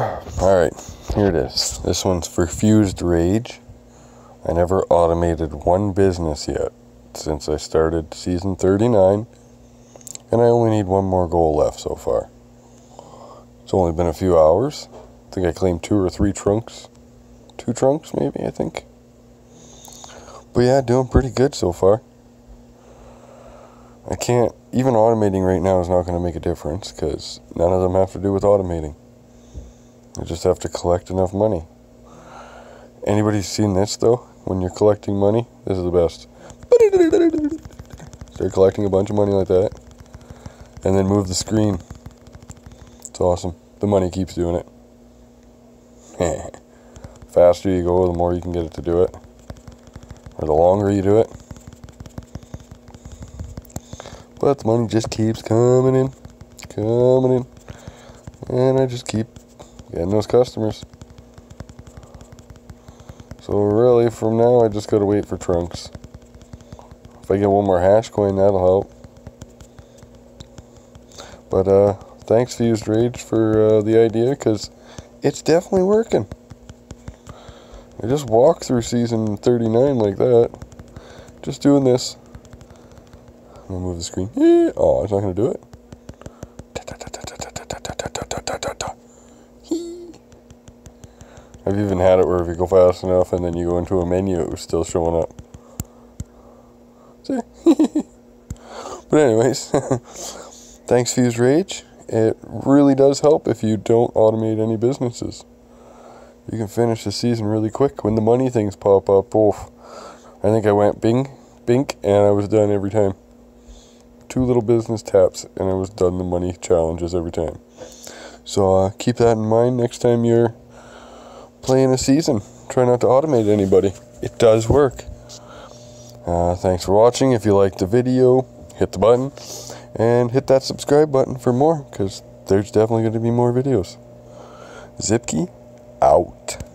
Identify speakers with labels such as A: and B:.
A: Alright, here it is. This one's for Fused Rage. I never automated one business yet since I started season 39, and I only need one more goal left so far. It's only been a few hours. I think I claimed two or three trunks. Two trunks, maybe, I think. But yeah, doing pretty good so far. I can't, even automating right now is not going to make a difference because none of them have to do with automating. I just have to collect enough money. Anybody seen this though? When you're collecting money, this is the best. Start collecting a bunch of money like that, and then move the screen. It's awesome. The money keeps doing it. Faster you go, the more you can get it to do it, or the longer you do it. But the money just keeps coming in, coming in, and I just keep getting those customers. So really, from now, I just gotta wait for trunks. If I get one more hash coin, that'll help. But uh, thanks Fused Rage for uh, the idea, because it's definitely working. I just walked through season 39 like that. Just doing this. I'm gonna move the screen. Oh, it's not gonna do it. I've even had it where if you go fast enough and then you go into a menu, it was still showing up. See? but anyways, thanks Fused Rage. It really does help if you don't automate any businesses. You can finish the season really quick when the money things pop up. Oof. I think I went bing, bink, and I was done every time. Two little business taps, and I was done the money challenges every time. So uh, keep that in mind next time you're playing a season. Try not to automate anybody. It does work. Uh, thanks for watching. If you liked the video, hit the button and hit that subscribe button for more because there's definitely going to be more videos. Zipkey out.